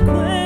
consequence.